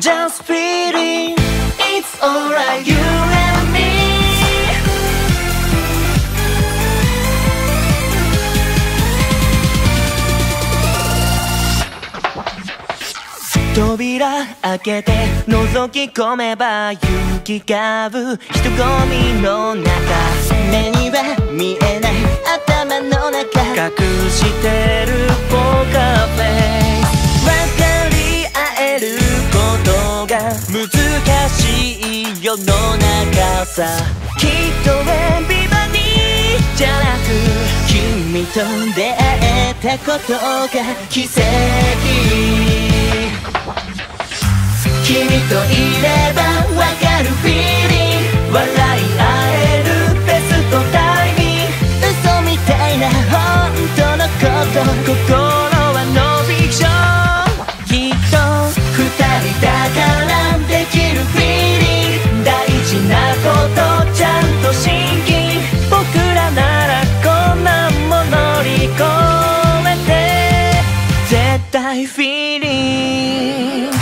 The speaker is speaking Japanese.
Just feeling It's alright you and me. 扉開けて覗き込めば行き交う人混みの中。目には見えない頭の中。隠してが難しい世の中さ。きっとエビバディじゃなく君と出会えたことが奇跡。君といればわかる feeling 笑い合えるベストタイミング。嘘みたいな本当のこと心 my feelings.